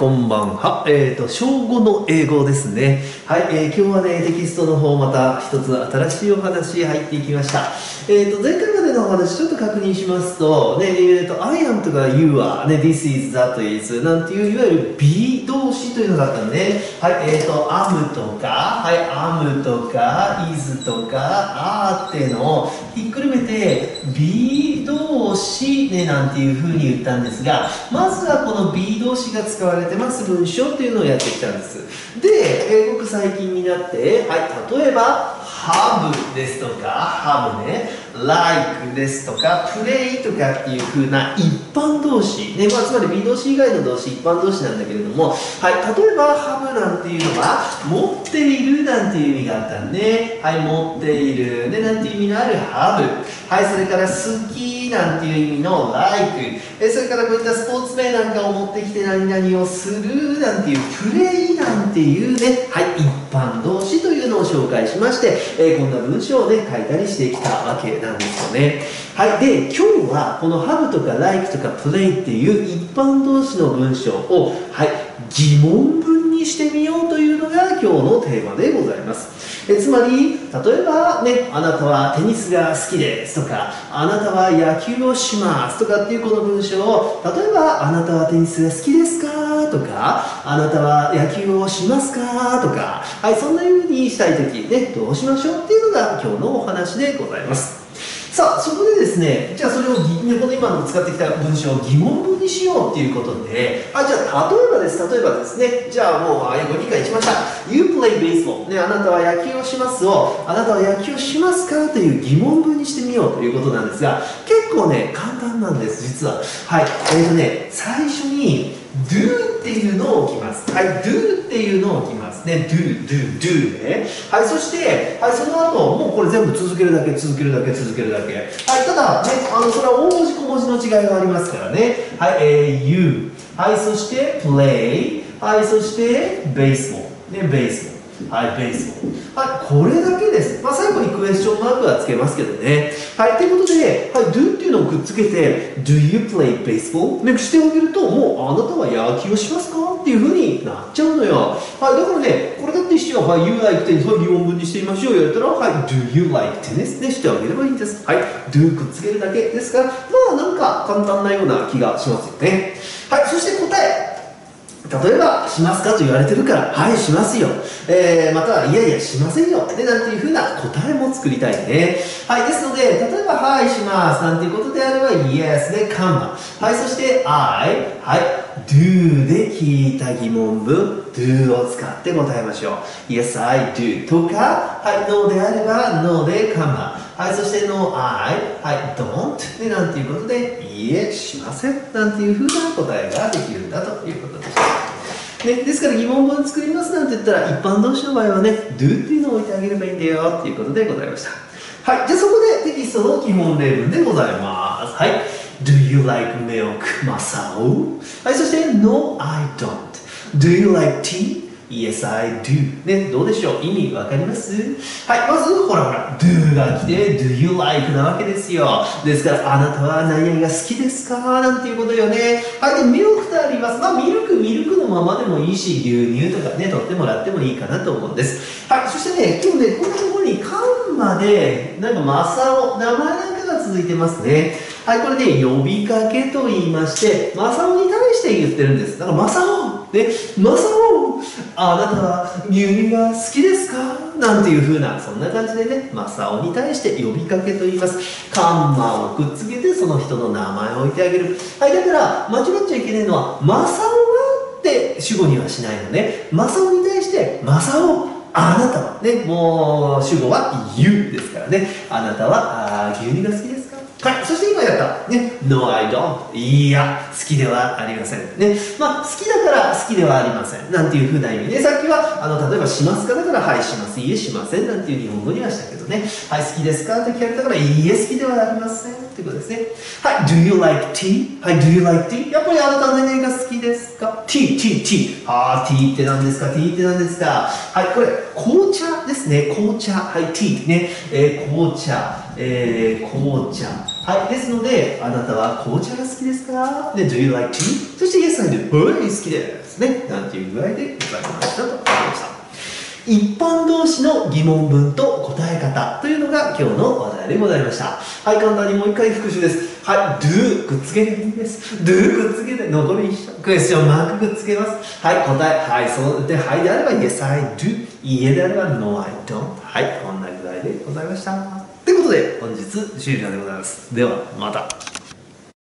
こんばんは。えっ、ー、と、小5の英語ですね。はい、えー、今日はね、テキストの方また一つ新しいお話入っていきました。えっ、ー、と、前回までのお話ちょっと確認しますと、ね、えっ、と、I am とか You are、ね、This is, That is なんていう、いわゆる B 動詞というのがあったんでね。はい、えっ、と、am とか、はい、am とか、is とか、are っていうのをひっくるめて B 動詞ね、なんていうふうに言ったんですが、まずはこの B 動詞が使われてます文章っていうのをやってきたんですで、えー、ごく最近になって、はい、例えば have ですとか have ね like ですとか play とかっていう風な一般動詞、ねまあ、つまり B 動詞以外の動詞一般動詞なんだけれども、はい、例えば have なんていうのは持っているなんていう意味があったんで、はい、持っている、ね、なんていう意味のある have はい、それから好きなんていう意味の like えそれからこういったスポーツ名なんかを持ってきて何々をするなんていうプレイなんていうね、はい、紹介しまして、えー、こんな文章をね書いたりしてきたわけなんですよね。はい。で今日はこの have とか like とか play っていう一般動詞の文章をはい。疑問文にしてみようというのが今日のテーマでございます。えつまり例えばねあなたはテニスが好きですとかあなたは野球をしますとかっていうこの文章を例えばあなたはテニスが好きですかとかあなたは野球をしますか？とかはいそんな風にしたい時ねどうしましょうっていうのが今日のお話でございます。さあそこでですねじゃあそれをこの今の使ってきた文章を疑問文にしようっていうことであじゃあ例えばです例えばですねじゃあもう英語理解しました。You play baseball ねあなたは野球をしますをあなたは野球をしますか？という疑問文にしてみようということなんですが結構ね簡単なんです実は。はい。えっ、ー、とね最初に do っていうのを置きます。はい。do っていうのを置きます。ね do do do ね。はいそしてはいその後もうこれ全部続けるだけ続けるだけ続けるだけ。はいただねあのそれは大文字小文字の違いがありますからね。はい、えー、you はいそして play はいそして baseball ね baseball はい、ベースはい、これだけです。まあ、最後にクエスチョンマークはつけますけどね。はい、ということで、はい、do っていうのをくっつけて、do you play baseball? ね、してあげると、もうあなたは野球をしますか？っていうふうになっちゃうのよ。はい、だからね、これだって一緒は、はい、you like tennis は疑問文にしてみましょうよ。やったら、はい、do you like tennis? ね、してあげればいいんです。はい、do くっつけるだけですから、まあなんか簡単なような気がしますよね。はい、そして答え。例えば、しますかと言われてるから、はい、しますよ。えー、または、いやいや、しませんよ。で、なんていうふうな答えも作りたいね。はい、ですので、例えば、はい、します。なんていうことであれば、yes で、カンマ。はい、そして、I、はい、do で聞いた疑問文、do を使って答えましょう。yes, I do とか、はい、no であれば、no でカンマ。はい、そして no, I、はい、don't で、なんていうことで、いいえ、しません。なんていうふうな答えができるんだということでした。ね、ですから疑問文作りますなんて言ったら一般動詞の場合はね do っていうのを置いてあげればいいんだよっていうことでございましたはいじゃあそこでテキストの疑問例文でございますはい Do you like milk, Masao? はいそして No, I don't Do you like tea? Yes, I do. ね、どうでしょう？意味わかります？はい、まず、ほらほら、do が来て、do you like なわけですよ。ですから、あなたは何々が好きですか？なんていうことよね。はい、で、ミルクとあります。まあ、ミルク、ミルクのままでもいいし、牛乳とかね、取ってもらってもいいかなと思うんです。はい、そしてね、今日ね、このところに、カンマで、なんか、マサオ、名前なんかが続いてますね。はい、これね、呼びかけと言いまして、マサオに対して言ってるんです。だから、マサオ？で、マサオ、あなたは牛乳が好きですか？なんていう風な、そんな感じでね、マサオに対して呼びかけと言います。カンマをくっつけて、その人の名前を置いてあげる。はい、だから、間違っちゃいけないのは、マサオはって主語にはしないのね。マサオに対して、マサオ、あなたはね、もう主語は You ですからね。あなたは牛乳が好きですはい、そして今やった。ね、No, I don't. いや、好きではありません。ね、まあ、好きだから好きではありません。なんていうふうな意味で、さっきは、あの、例えば、しますかだから、はい、します。いいえ、しません。なんていう日本語にはしたけどね。はい、好きですかって聞かれたから、いいえ、好きではありません。っていうことですね。はい、Do you like tea? はい、Do you like tea? やっぱりあなたは何が好きですか ?tea, tea, tea. あー、tea って何ですか ?tea って何ですか？はい、これ、紅茶ですね。紅茶。はい、tea ね。えー、紅茶。えー、紅茶。はい、ですので、あなたは紅茶が好きですか？で、Do you like tea? そして Yes, I do. はい、好きですね。なんていう具合でございましたと思いました。一般同士の疑問文と答え方というのが今日の話題でございました。はい簡単にもう一回復習です。はい do くっつければいいです。Do くっつけて残り一緒。クエスチョンマークくっつけます。はい答えはいそうではいであれば Yes I do いいえであれば No I don't はいこんなぐらいでございました。ということで本日終了でございます。ではまた。